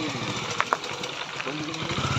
음. 여기